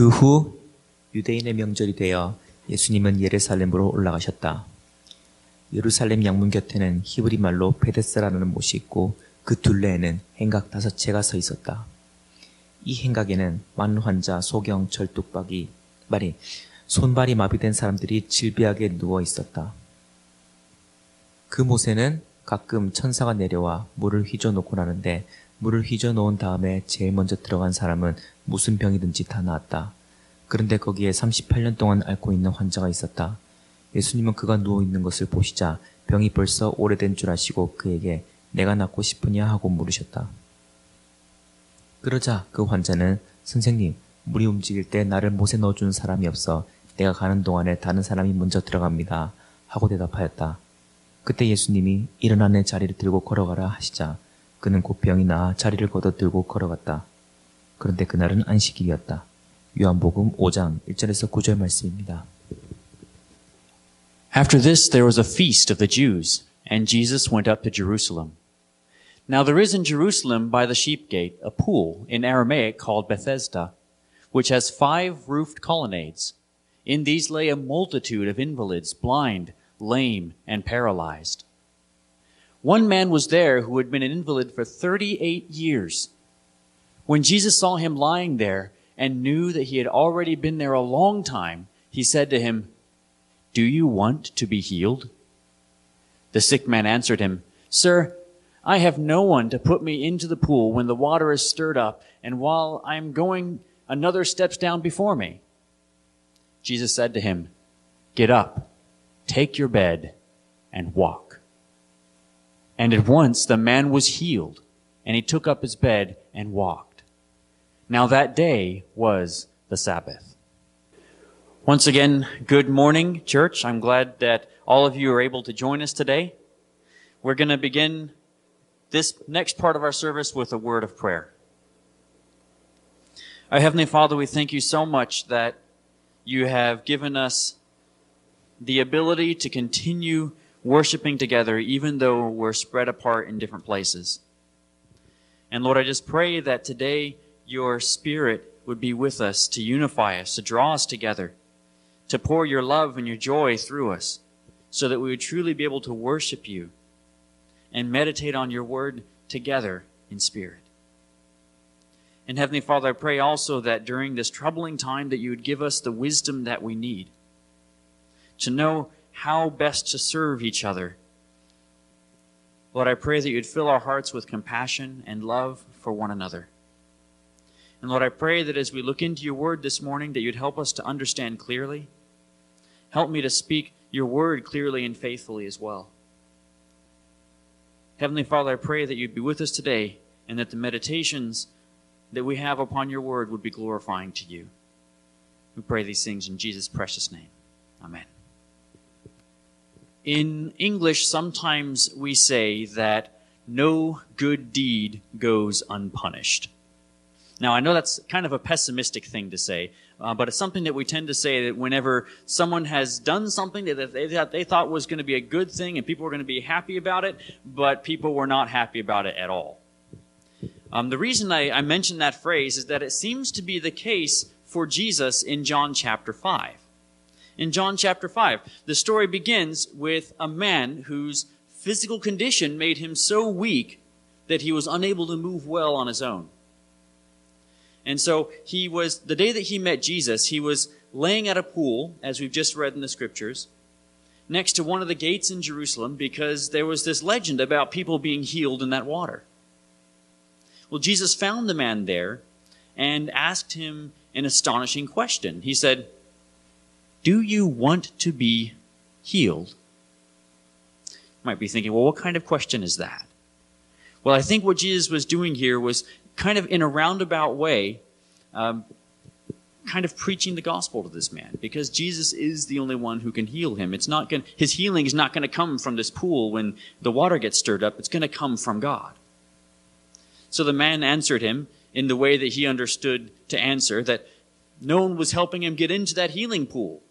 그 후 유대인의 명절이 되어 예수님은 예루살렘으로 올라가셨다. 예루살렘 양문 곁에는 히브리 말로 베데스라는 못이 있고 그 둘레에는 행각 다섯 채가 서 있었다. 이 행각에는 많은 환자, 소경, 절뚝박이, 말이 손발이 마비된 사람들이 질비하게 누워 있었다. 그 못에는 가끔 천사가 내려와 물을 휘저 놓고 나는데 물을 휘저 놓은 다음에 제일 먼저 들어간 사람은 무슨 병이든지 다 나았다. 그런데 거기에 38년 동안 앓고 있는 환자가 있었다. 예수님은 그가 누워 있는 것을 보시자 병이 벌써 오래된 줄 아시고 그에게 내가 낫고 싶으냐 하고 물으셨다. 그러자 그 환자는 선생님, 물이 움직일 때 나를 못에 넣어주는 사람이 없어 내가 가는 동안에 다른 사람이 먼저 들어갑니다. 하고 대답하였다. 그때 예수님이 일어나 내 자리를 들고 걸어가라 하시자 그는 곧 병이 나아 자리를 걷어 들고 걸어갔다. 그런데 그날은 안식일이었다. 요한복음 5장 1절에서 9절 말씀입니다. After this, there was a feast of the Jews, and Jesus went up to Jerusalem. Now there is in Jerusalem by the sheep gate a pool in Aramaic called Bethesda, which has five roofed colonnades. In these lay a multitude of invalids, blind, lame, and paralyzed. One man was there who had been an invalid for 38 years. When Jesus saw him lying there and knew that he had already been there a long time, he said to him, Do you want to be healed? The sick man answered him, Sir, I have no one to put me into the pool when the water is stirred up, and while I am going, another steps down before me. Jesus said to him, Get up, take your bed, and walk. And at once the man was healed, and he took up his bed and walked. Now that day was the Sabbath. Once again, good morning, church. I'm glad that all of you are able to join us today. We're going to begin this next part of our service with a word of prayer. Our Heavenly Father, we thank you so much that you have given us the ability to continue worshiping together even though we're spread apart in different places. And Lord, I just pray that today your Spirit would be with us to unify us, to draw us together, to pour your love and your joy through us, so that we would truly be able to worship you and meditate on your word together in spirit. And Heavenly Father, I pray also that during this troubling time that you would give us the wisdom that we need to know how best to serve each other. Lord, I pray that you'd fill our hearts with compassion and love for one another. And Lord, I pray that as we look into your word this morning, that you'd help us to understand clearly. Help me to speak your word clearly and faithfully as well. Heavenly Father, I pray that you'd be with us today and that the meditations that we have upon your word would be glorifying to you. We pray these things in Jesus' precious name. Amen. In English, sometimes we say that no good deed goes unpunished. Now, I know that's kind of a pessimistic thing to say, uh, but it's something that we tend to say that whenever someone has done something that they, that they thought was going to be a good thing and people were going to be happy about it, but people were not happy about it at all. Um, the reason I, I mention that phrase is that it seems to be the case for Jesus in John chapter 5. In John chapter 5, the story begins with a man whose physical condition made him so weak that he was unable to move well on his own. And so he was, the day that he met Jesus, he was laying at a pool, as we've just read in the scriptures, next to one of the gates in Jerusalem because there was this legend about people being healed in that water. Well, Jesus found the man there and asked him an astonishing question. He said, Do you want to be healed? You might be thinking, well, what kind of question is that? Well, I think what Jesus was doing here was kind of in a roundabout way, um, kind of preaching the gospel to this man because Jesus is the only one who can heal him. It's not going his healing is not going to come from this pool when the water gets stirred up. It's going to come from God. So the man answered him in the way that he understood to answer that no one was helping him get into that healing pool.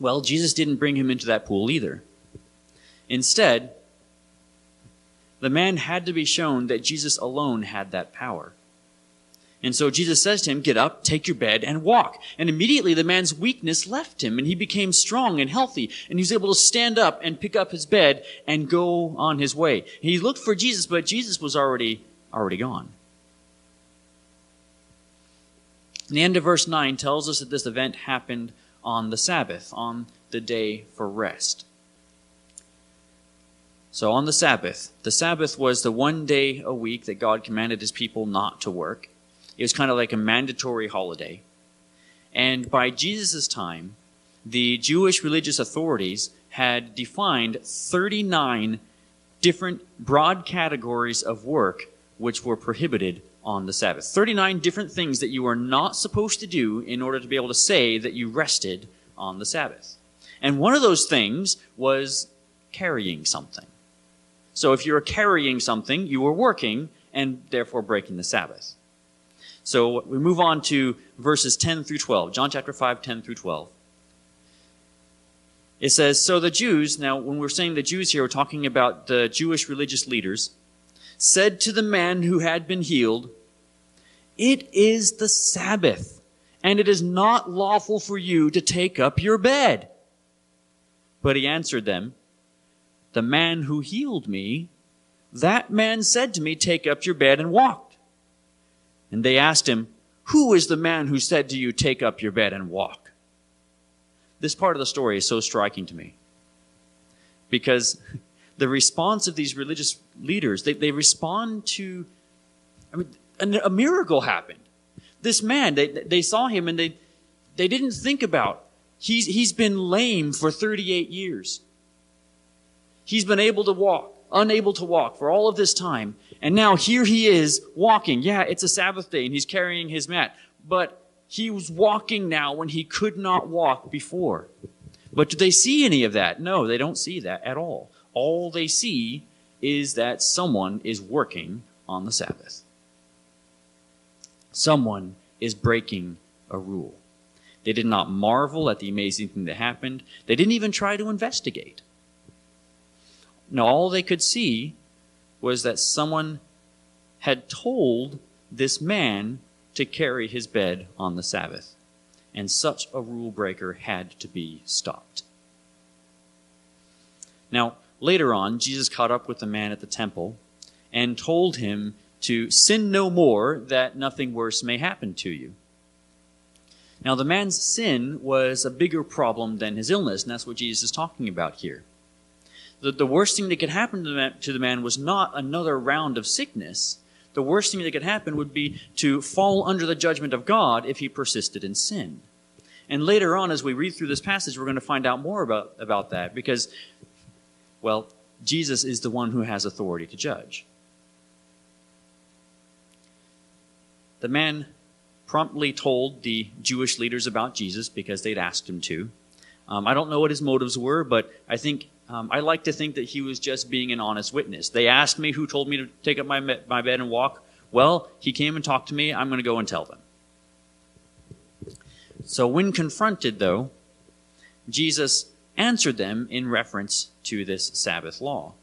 Well, Jesus didn't bring him into that pool either. Instead, the man had to be shown that Jesus alone had that power. And so Jesus says to him, Get up, take your bed, and walk. And immediately the man's weakness left him, and he became strong and healthy, and he was able to stand up and pick up his bed and go on his way. He looked for Jesus, but Jesus was already already gone. And the end of verse 9 tells us that this event happened on the Sabbath, on the day for rest. So on the Sabbath, the Sabbath was the one day a week that God commanded his people not to work. It was kind of like a mandatory holiday. And by Jesus' time, the Jewish religious authorities had defined 39 different broad categories of work which were prohibited on the Sabbath. 39 different things that you are not supposed to do in order to be able to say that you rested on the Sabbath. And one of those things was carrying something. So if you're carrying something, you were working and therefore breaking the Sabbath. So we move on to verses 10 through 12. John chapter 5, 10 through 12. It says, So the Jews, now when we're saying the Jews here, we're talking about the Jewish religious leaders, said to the man who had been healed, It is the Sabbath, and it is not lawful for you to take up your bed. But he answered them, the man who healed me, that man said to me, Take up your bed and walk. And they asked him, Who is the man who said to you, Take up your bed and walk? This part of the story is so striking to me because the response of these religious leaders, they, they respond to, I mean, a, a miracle happened. This man, they, they saw him and they, they didn't think about, he's, he's been lame for 38 years. He's been able to walk, unable to walk for all of this time. And now here he is walking. Yeah, it's a Sabbath day and he's carrying his mat. But he was walking now when he could not walk before. But do they see any of that? No, they don't see that at all. All they see is that someone is working on the Sabbath. Someone is breaking a rule. They did not marvel at the amazing thing that happened. They didn't even try to investigate. No, all they could see was that someone had told this man to carry his bed on the Sabbath. And such a rule breaker had to be stopped. Now, later on, Jesus caught up with the man at the temple and told him to sin no more, that nothing worse may happen to you. Now, the man's sin was a bigger problem than his illness, and that's what Jesus is talking about here the, the worst thing that could happen to the, man, to the man was not another round of sickness. The worst thing that could happen would be to fall under the judgment of God if he persisted in sin. And later on, as we read through this passage, we're going to find out more about, about that because, well, Jesus is the one who has authority to judge. The man promptly told the Jewish leaders about Jesus because they'd asked him to. Um, I don't know what his motives were, but I think um, I like to think that he was just being an honest witness. They asked me who told me to take up my, my bed and walk. Well, he came and talked to me. I'm going to go and tell them. So, when confronted, though, Jesus answered them in reference to this Sabbath law.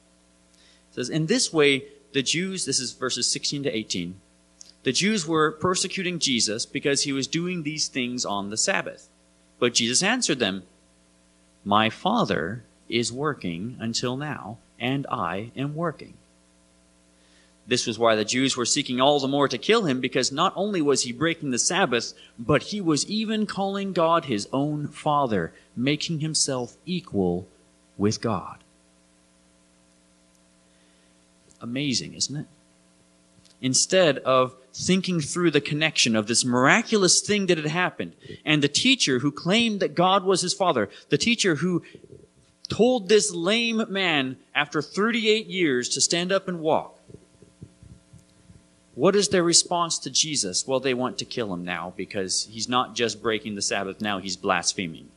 It says, In this way, the Jews, this is verses 16 to 18, the Jews were persecuting Jesus because he was doing these things on the Sabbath. But Jesus answered them, My Father is working until now, and I am working. This was why the Jews were seeking all the more to kill him, because not only was he breaking the Sabbath, but he was even calling God his own Father, making himself equal with God. Amazing, isn't it? Instead of thinking through the connection of this miraculous thing that had happened, and the teacher who claimed that God was his Father, the teacher who told this lame man after 38 years to stand up and walk. What is their response to Jesus? Well, they want to kill him now because he's not just breaking the Sabbath, now he's blaspheming.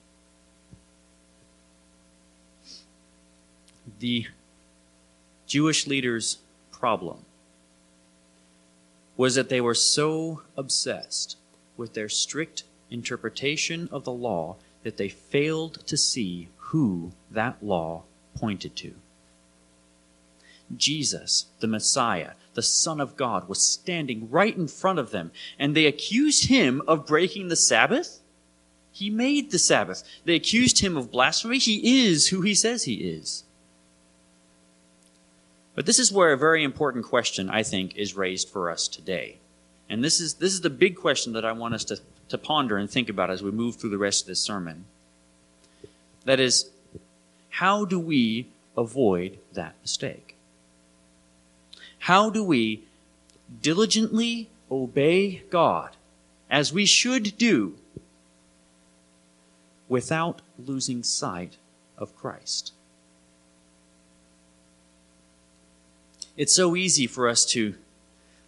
The Jewish leaders' problem was that they were so obsessed with their strict interpretation of the law that they failed to see who that law pointed to. Jesus, the Messiah, the Son of God, was standing right in front of them, and they accused him of breaking the Sabbath? He made the Sabbath. They accused him of blasphemy. He is who he says he is. But this is where a very important question, I think, is raised for us today. And this is, this is the big question that I want us to, to ponder and think about as we move through the rest of this sermon. That is, how do we avoid that mistake? How do we diligently obey God as we should do without losing sight of Christ? It's so easy for us to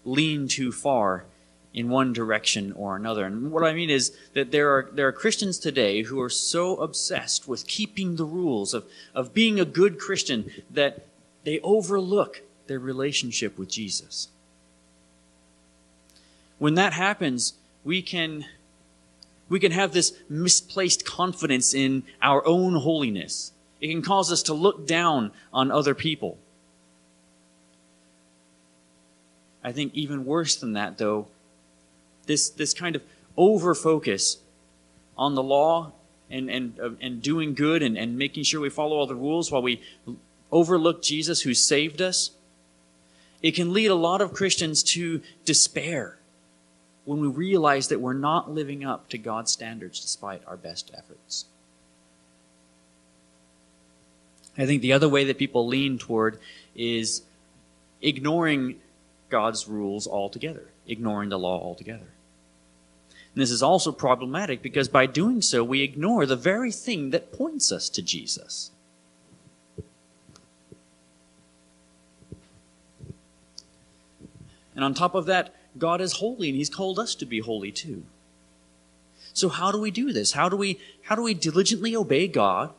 lean too far in one direction or another. And what I mean is that there are, there are Christians today who are so obsessed with keeping the rules, of, of being a good Christian, that they overlook their relationship with Jesus. When that happens, we can, we can have this misplaced confidence in our own holiness. It can cause us to look down on other people. I think even worse than that, though, this, this kind of over focus on the law and, and, uh, and doing good and, and making sure we follow all the rules while we overlook Jesus who saved us, it can lead a lot of Christians to despair when we realize that we're not living up to God's standards despite our best efforts. I think the other way that people lean toward is ignoring God's rules altogether, ignoring the law altogether. And this is also problematic because by doing so, we ignore the very thing that points us to Jesus. And on top of that, God is holy and He's called us to be holy too. So how do we do this? How do we, how do we diligently obey God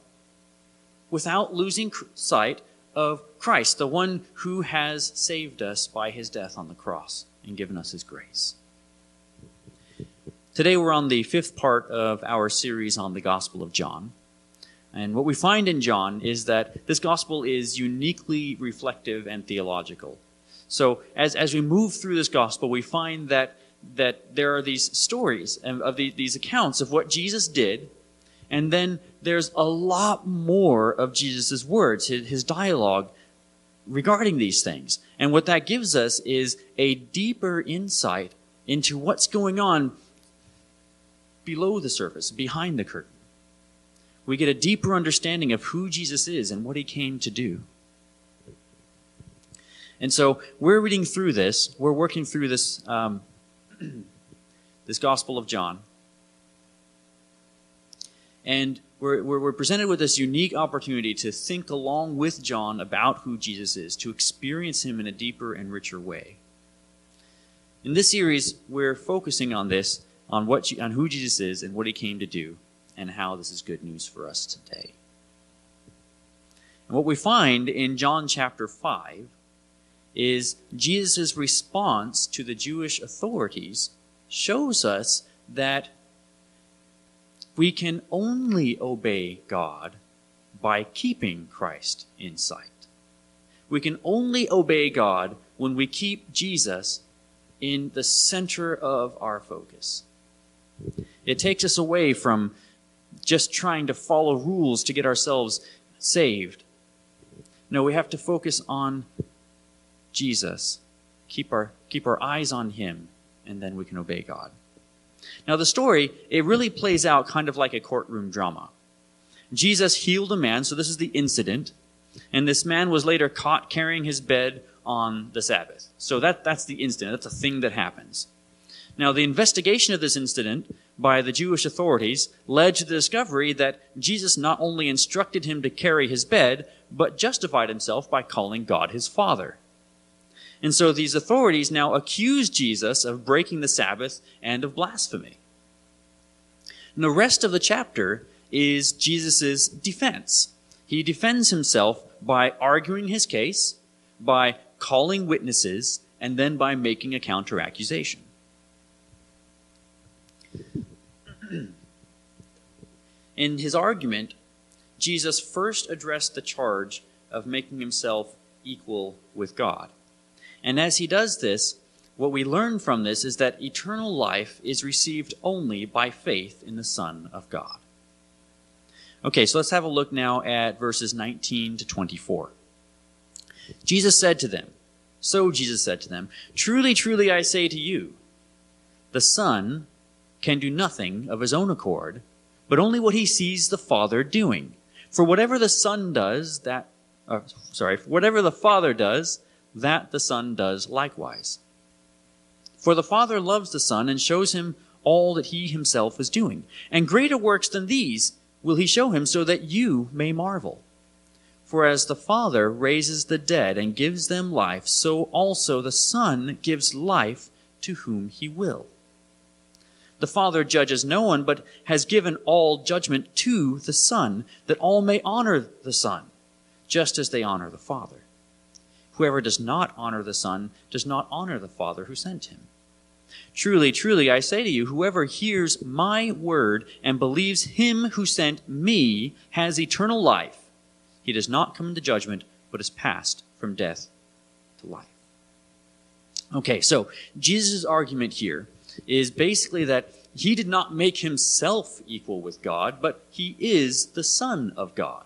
without losing sight of Christ, the one who has saved us by his death on the cross and given us his grace. Today we're on the fifth part of our series on the Gospel of John. And what we find in John is that this gospel is uniquely reflective and theological. So as, as we move through this gospel, we find that, that there are these stories and of the, these accounts of what Jesus did and then there's a lot more of Jesus' words, his, dialogue regarding these things. And what that gives us is a deeper insight into what's going on below the surface, behind the curtain. We get a deeper understanding of who Jesus is and what he came to do. And so we're reading through this, we're working through this, um, this Gospel of John. And we're, we're, we're, presented with this unique opportunity to think along with John about who Jesus is, to experience him in a deeper and richer way. In this series, we're focusing on this, on, what, on who Jesus is and what he came to do, and how this is good news for us today. And what we find in John chapter 5 is Jesus' response to the Jewish authorities shows us that we can only obey God by keeping Christ in sight. We can only obey God when we keep Jesus in the center of our focus. It takes us away from just trying to follow rules to get ourselves saved. No, we have to focus on Jesus. Keep our, keep our eyes on Him, and then we can obey God. Now, the story, it really plays out kind of like a courtroom drama. Jesus healed a man, so this is the incident, and this man was later caught carrying his bed on the Sabbath. So that, that's the incident. That's a thing that happens. Now, the investigation of this incident by the Jewish authorities led to the discovery that Jesus not only instructed him to carry his bed, but justified himself by calling God his Father. And so these authorities now accuse Jesus of breaking the Sabbath and of blasphemy. And the rest of the chapter is Jesus' defense. He defends himself by arguing his case, by calling witnesses, and then by making a counter accusation. In his argument, Jesus first addressed the charge of making himself equal with God. And as he does this, what we learn from this is that eternal life is received only by faith in the Son of God. Okay, so let's have a look now at verses 19 to 24. Jesus said to them, So Jesus said to them, Truly, truly, I say to you, the Son can do nothing of his own accord, but only what he sees the Father doing. For whatever the Son does, that, uh, sorry, whatever the Father does, that the Son does likewise. For the Father loves the Son and shows him all that he himself is doing. And greater works than these will he show him so that you may marvel. For as the Father raises the dead and gives them life, so also the Son gives life to whom he will. The Father judges no one, but has given all judgment to the Son, that all may honor the Son, just as they honor the Father. Whoever does not honor the Son does not honor the Father who sent him. Truly, truly, I say to you, whoever hears my word and believes him who sent me has eternal life. He does not come into judgment, but is passed from death to life. Okay, so Jesus' argument here is basically that he did not make himself equal with God, but he is the Son of God.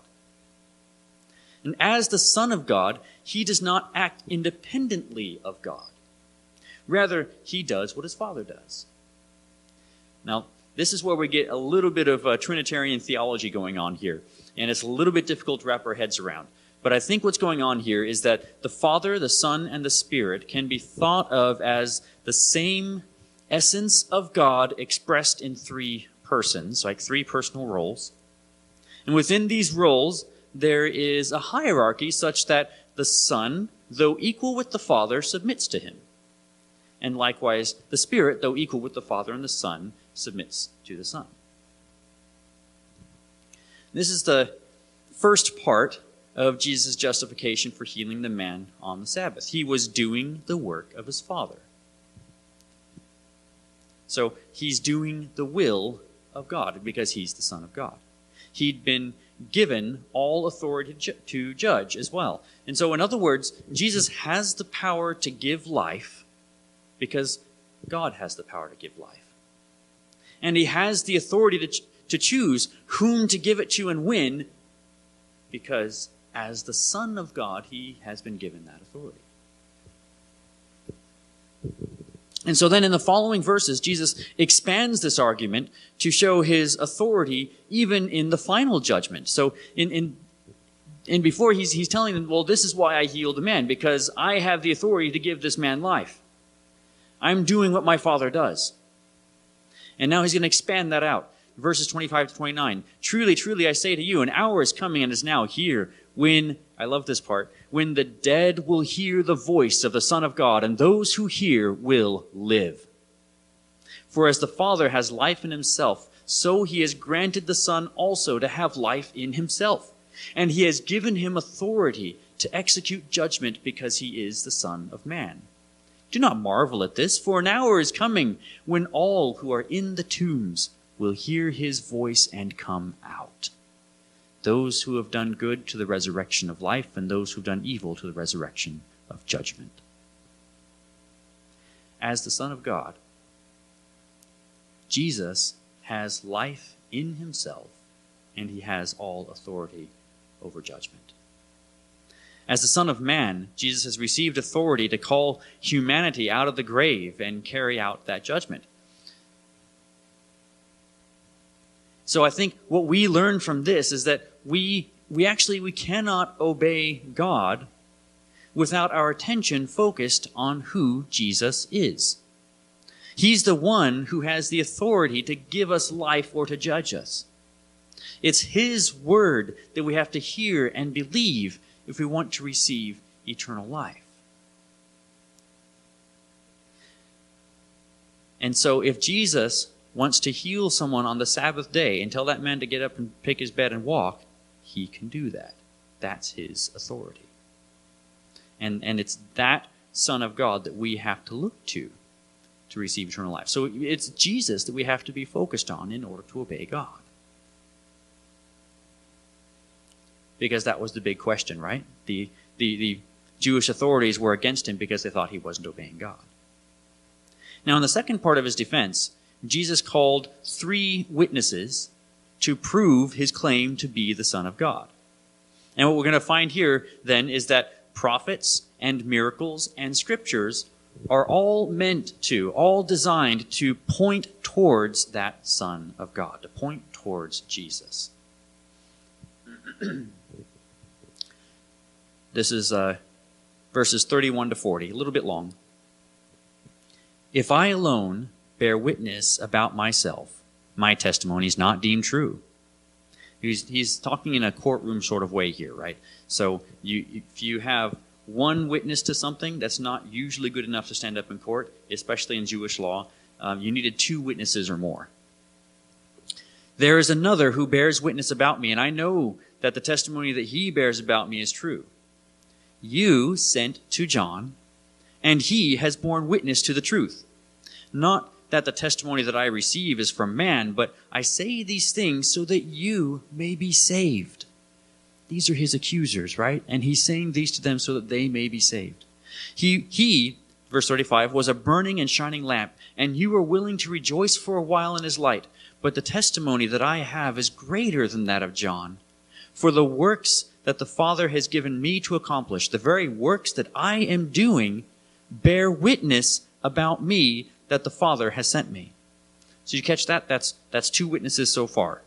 And as the Son of God, he does not act independently of God. Rather, he does what his Father does. Now, this is where we get a little bit of uh, Trinitarian theology going on here, and it's a little bit difficult to wrap our heads around. But I think what's going on here is that the Father, the Son, and the Spirit can be thought of as the same essence of God expressed in three persons, like three personal roles. And within these roles, there is a hierarchy such that the Son, though equal with the Father, submits to him. And likewise, the Spirit, though equal with the Father and the Son, submits to the Son. This is the first part of Jesus' justification for healing the man on the Sabbath. He was doing the work of his Father. So he's doing the will of God because he's the Son of God. He'd been given all authority to judge as well. And so, in other words, Jesus has the power to give life because God has the power to give life. And he has the authority to, ch- to choose whom to give it to and when because as the Son of God, he has been given that authority. And so then in the following verses, Jesus expands this argument to show his authority even in the final judgment. So in, in, in before he's, he's telling them, well, this is why I healed the man, because I have the authority to give this man life. I'm doing what my father does. And now he's going to expand that out. Verses 25 to 29. Truly, truly, I say to you, an hour is coming and is now here when, I love this part, when the dead will hear the voice of the Son of God, and those who hear will live. For as the Father has life in himself, so he has granted the Son also to have life in himself. And he has given him authority to execute judgment because he is the Son of Man. Do not marvel at this, for an hour is coming when all who are in the tombs will hear his voice and come out. Those who have done good to the resurrection of life, and those who have done evil to the resurrection of judgment. As the Son of God, Jesus has life in himself, and he has all authority over judgment. As the Son of Man, Jesus has received authority to call humanity out of the grave and carry out that judgment. So I think what we learn from this is that we, we actually we cannot obey God without our attention focused on who Jesus is. He's the one who has the authority to give us life or to judge us. It's His word that we have to hear and believe if we want to receive eternal life. And so, if Jesus wants to heal someone on the Sabbath day and tell that man to get up and pick his bed and walk, he can do that. That's his authority. And, and it's that Son of God that we have to look to to receive eternal life. So it's Jesus that we have to be focused on in order to obey God. Because that was the big question, right? The, the, the Jewish authorities were against him because they thought he wasn't obeying God. Now, in the second part of his defense, Jesus called three witnesses to prove his claim to be the Son of God. And what we're going to find here then is that prophets and miracles and scriptures are all meant to, all designed to point towards that Son of God, to point towards Jesus. this is uh, verses 31 to 40, a little bit long. If I alone bear witness about myself, my testimony is not deemed true. He's, he's talking in a courtroom sort of way here, right? So you, if you have one witness to something, that's not usually good enough to stand up in court, especially in Jewish law. Um, you needed two witnesses or more. There is another who bears witness about me, and I know that the testimony that he bears about me is true. You sent to John, and he has borne witness to the truth. Not that the testimony that I receive is from man, but I say these things so that you may be saved. These are his accusers, right? And he's saying these to them so that they may be saved. He, he, verse 35, was a burning and shining lamp, and you were willing to rejoice for a while in his light. But the testimony that I have is greater than that of John. For the works that the Father has given me to accomplish, the very works that I am doing, bear witness about me that the Father has sent me. So you catch that? That's, that's two witnesses so far.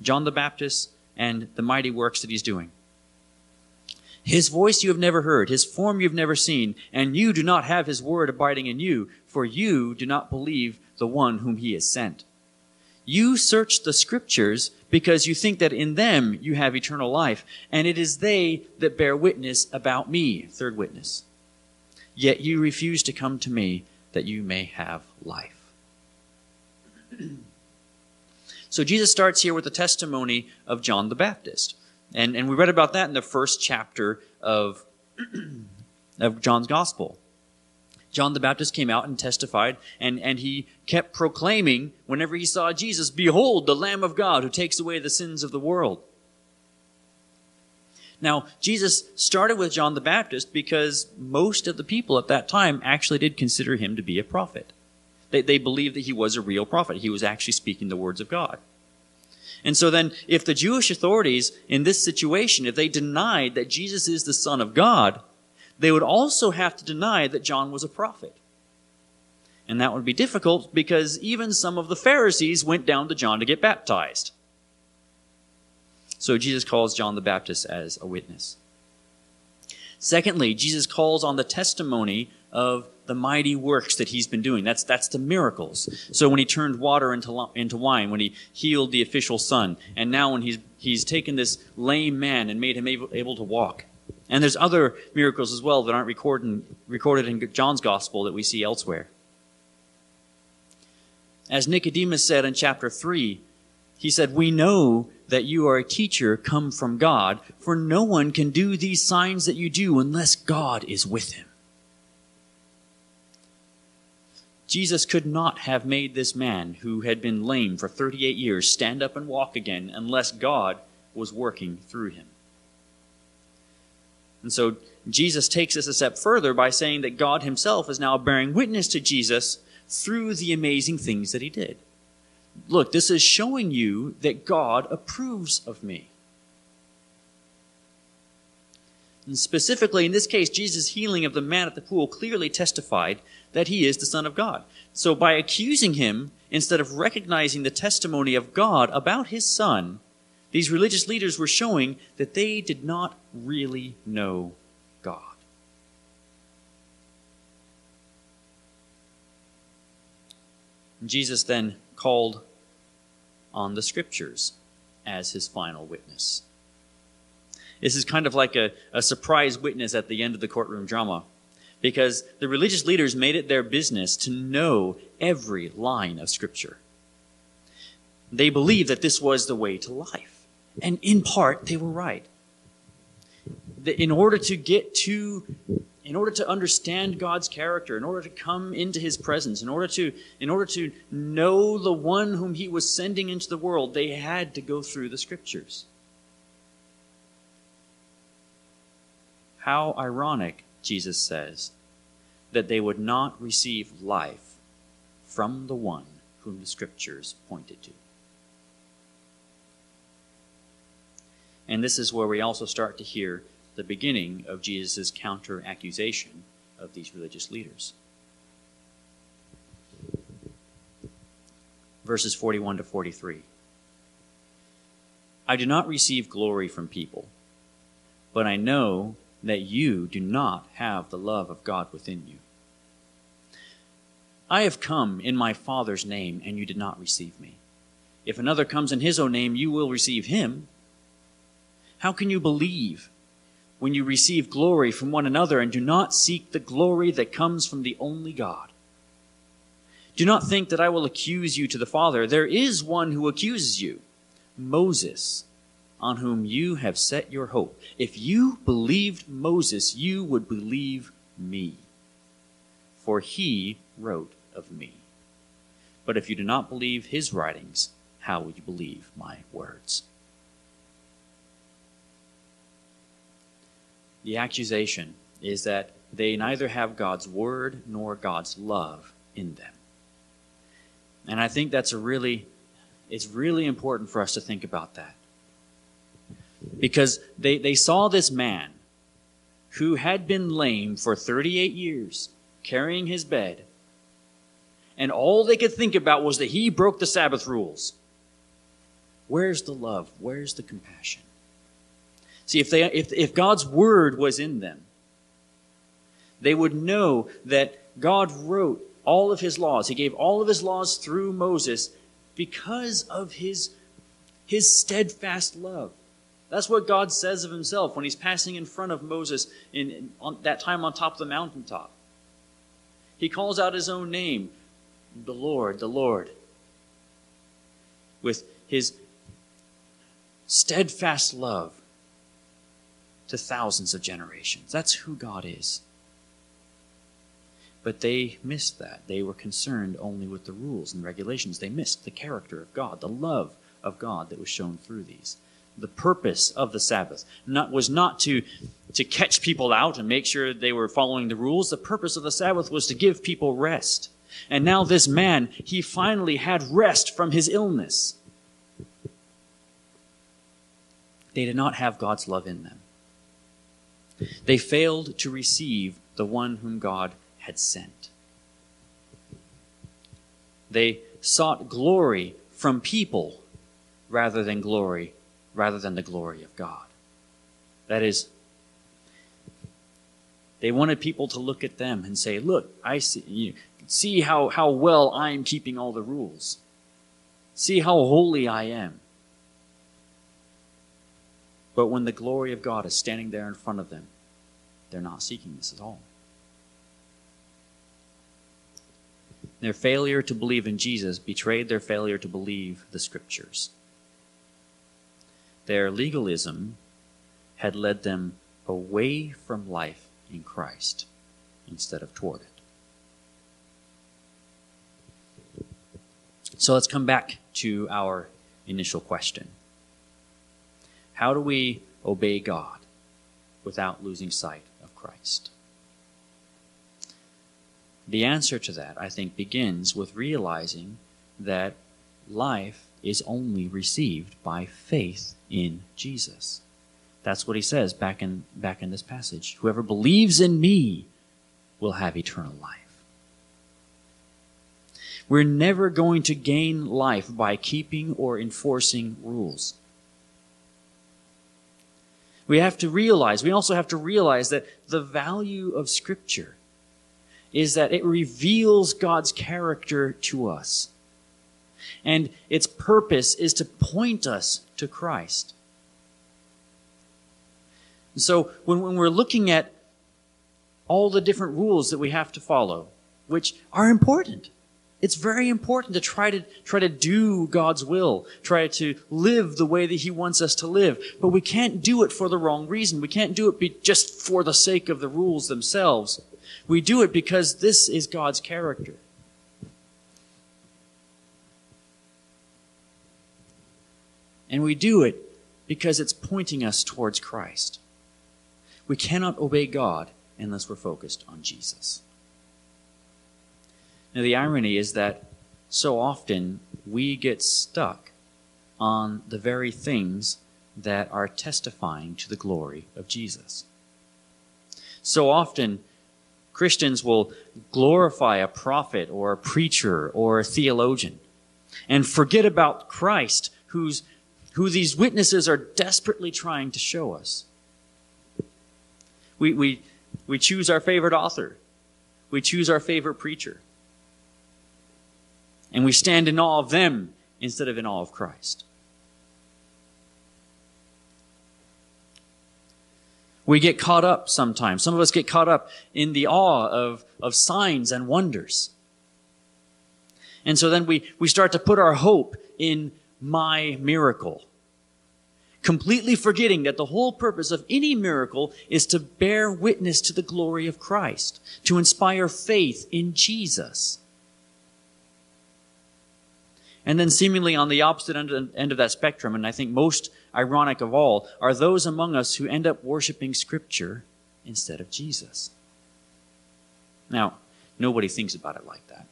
John the Baptist and the mighty works that he's doing. His voice you have never heard, his form you have never seen, and you do not have his word abiding in you, for you do not believe the one whom he has sent. You search the scriptures because you think that in them you have eternal life, and it is they that bear witness about me, third witness. Yet you refuse to come to me that you may have life. so Jesus starts here with the testimony of John the Baptist. And, and we read about that in the first chapter of, of John's Gospel. John the Baptist came out and testified, and, and he kept proclaiming whenever he saw Jesus, Behold, the Lamb of God who takes away the sins of the world. Now, Jesus started with John the Baptist because most of the people at that time actually did consider him to be a prophet. They, they believed that he was a real prophet. He was actually speaking the words of God. And so then, if the Jewish authorities in this situation, if they denied that Jesus is the Son of God, they would also have to deny that John was a prophet. And that would be difficult because even some of the Pharisees went down to John to get baptized. So Jesus calls John the Baptist as a witness. Secondly, Jesus calls on the testimony of the mighty works that he's been doing. That's, that's the miracles. So when he turned water into, into wine, when he healed the official son, and now when he's, he's taken this lame man and made him able, able to walk. And there's other miracles as well that aren't recorded, recorded in John's gospel that we see elsewhere. As Nicodemus said in chapter 3, he said, We know that you are a teacher come from God, for no one can do these signs that you do unless God is with him. Jesus could not have made this man who had been lame for 38 years stand up and walk again unless God was working through him. And so Jesus takes this a step further by saying that God himself is now bearing witness to Jesus through the amazing things that he did. Look, this is showing you that God approves of me. And specifically, in this case, Jesus' healing of the man at the pool clearly testified that he is the Son of God. So by accusing him, instead of recognizing the testimony of God about his Son, these religious leaders were showing that they did not really know God. Jesus then called on the scriptures as his final witness. This is kind of like a, a surprise witness at the end of the courtroom drama because the religious leaders made it their business to know every line of scripture. They believed that this was the way to life. And in part, they were right. In order to get to in order to understand God's character, in order to come into his presence, in order to in order to know the one whom he was sending into the world, they had to go through the scriptures. How ironic Jesus says, that they would not receive life from the one whom the scriptures pointed to. And this is where we also start to hear the beginning of Jesus' counter accusation of these religious leaders. Verses 41 to 43. I do not receive glory from people, but I know that you do not have the love of God within you. I have come in my Father's name, and you did not receive me. If another comes in his own name, you will receive him. How can you believe when you receive glory from one another and do not seek the glory that comes from the only God? Do not think that I will accuse you to the Father. There is one who accuses you, Moses, on whom you have set your hope. If you believed Moses, you would believe me, for he wrote of me. But if you do not believe his writings, how will you believe my words? The accusation is that they neither have God's word nor God's love in them. And I think that's a really it's really important for us to think about that. Because they, they saw this man who had been lame for 38 years, carrying his bed, and all they could think about was that he broke the Sabbath rules. Where's the love? Where's the compassion? See, if, they, if, if God's word was in them, they would know that God wrote all of his laws. He gave all of his laws through Moses because of his, his steadfast love. That's what God says of himself when he's passing in front of Moses in, in on that time on top of the mountaintop. He calls out his own name, the Lord, the Lord, with his steadfast love to thousands of generations. That's who God is. But they missed that. They were concerned only with the rules and regulations. They missed the character of God, the love of God that was shown through these. The purpose of the Sabbath not, was not to, to catch people out and make sure they were following the rules. The purpose of the Sabbath was to give people rest. And now this man, he finally had rest from his illness. They did not have God's love in them. They failed to receive the one whom God had sent. They sought glory from people rather than glory, rather than the glory of God. That is, they wanted people to look at them and say, Look, I see, you, see how, how well I'm keeping all the rules. See how holy I am. But when the glory of God is standing there in front of them, they're not seeking this at all. Their failure to believe in Jesus betrayed their failure to believe the scriptures. Their legalism had led them away from life in Christ instead of toward it. So let's come back to our initial question. How do we obey God without losing sight of Christ? The answer to that, I think, begins with realizing that life is only received by faith in Jesus. That's what he says back in, back in this passage. Whoever believes in me will have eternal life. We're never going to gain life by keeping or enforcing rules. We have to realize, we also have to realize that the value of Scripture is that it reveals God's character to us. And its purpose is to point us to Christ. so when, when we're looking at all the different rules that we have to follow, which are important, it's very important to try to try to do God's will, try to live the way that He wants us to live. But we can't do it for the wrong reason. We can't do it just for the sake of the rules themselves. We do it because this is God's character. And we do it because it's pointing us towards Christ. We cannot obey God unless we're focused on Jesus. Now, the irony is that so often we get stuck on the very things that are testifying to the glory of Jesus. So often, Christians will glorify a prophet or a preacher or a theologian and forget about Christ, who's, who these witnesses are desperately trying to show us. We, we, we choose our favorite author, we choose our favorite preacher, and we stand in awe of them instead of in awe of Christ. We get caught up sometimes. Some of us get caught up in the awe of, of signs and wonders. And so then we, we start to put our hope in my miracle. Completely forgetting that the whole purpose of any miracle is to bear witness to the glory of Christ, to inspire faith in Jesus. And then, seemingly on the opposite end of, that spectrum, and I think most ironic of all, are those among us who end up worshiping Scripture instead of Jesus. Now, nobody thinks about it like that.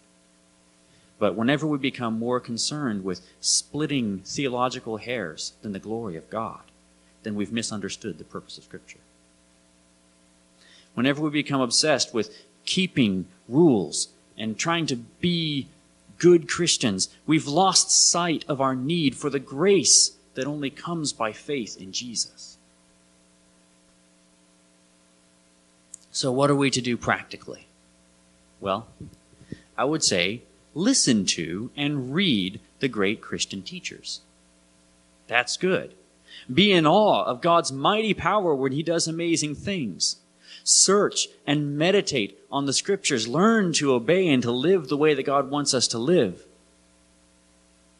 But whenever we become more concerned with splitting theological hairs than the glory of God, then we've misunderstood the purpose of Scripture. Whenever we become obsessed with keeping rules and trying to be good Christians, we've lost sight of our need for the grace that only comes by faith in Jesus. So, what are we to do practically? Well, I would say listen to and read the great Christian teachers. That's good. Be in awe of God's mighty power when He does amazing things. Search and meditate on the scriptures. Learn to obey and to live the way that God wants us to live.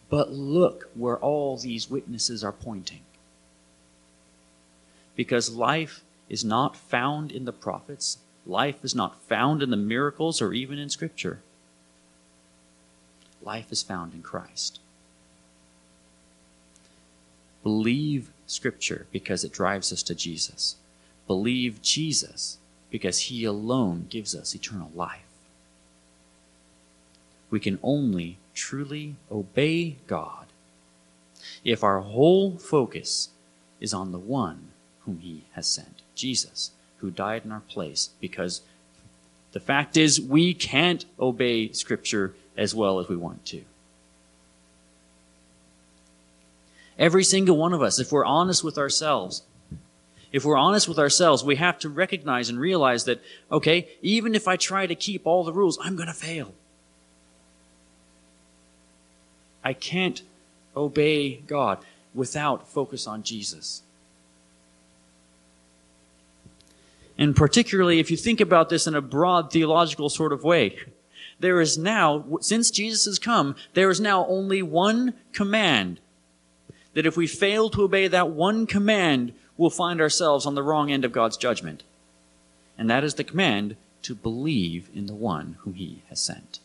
But look where all these witnesses are pointing. Because life is not found in the prophets, life is not found in the miracles or even in Scripture. Life is found in Christ. Believe Scripture because it drives us to Jesus. Believe Jesus because He alone gives us eternal life. We can only truly obey God if our whole focus is on the one whom He has sent, Jesus, who died in our place, because the fact is we can't obey Scripture as well as we want to. Every single one of us, if we're honest with ourselves, if we're honest with ourselves, we have to recognize and realize that, okay, even if I try to keep all the rules, I'm going to fail. I can't obey God without focus on Jesus. And particularly if you think about this in a broad theological sort of way, there is now, since Jesus has come, there is now only one command. That if we fail to obey that one command, we'll find ourselves on the wrong end of God's judgment. And that is the command to believe in the one whom he has sent.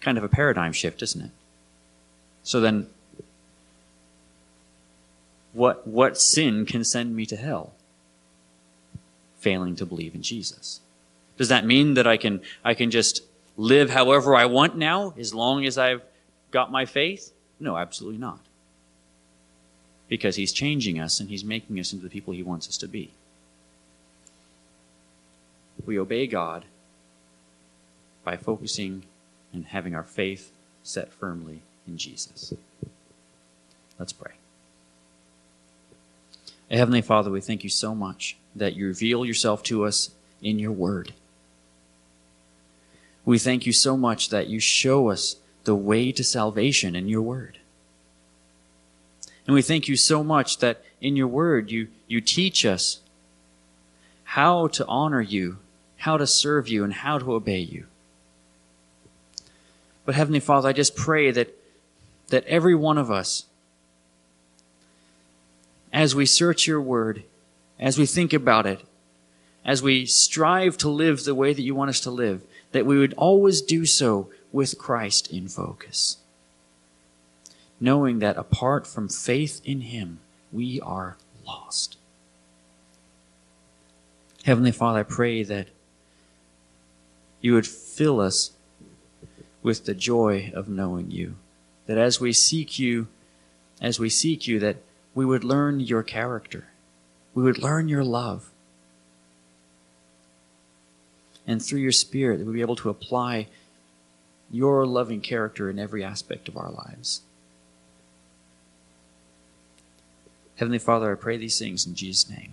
kind of a paradigm shift, isn't it? So then, what, what sin can send me to hell? Failing to believe in Jesus. Does that mean that I can, I can just live however I want now as long as I've got my faith? No, absolutely not. Because he's changing us and he's making us into the people he wants us to be. We obey God by focusing and having our faith set firmly in Jesus. Let's pray. Heavenly Father, we thank you so much that you reveal yourself to us in your word. We thank you so much that you show us the way to salvation in your word. And we thank you so much that in your word you, you teach us how to honor you, how to serve you, and how to obey you. But Heavenly Father, I just pray that, that every one of us, as we search your word, as we think about it, as we strive to live the way that you want us to live, that we would always do so with Christ in focus. Knowing that apart from faith in Him, we are lost. Heavenly Father, I pray that you would fill us with the joy of knowing you. That as we seek you, as we seek you, that we would learn your character. We would learn your love. And through your Spirit, that we'd be able to apply your loving character in every aspect of our lives. Heavenly Father, I pray these things in Jesus' name.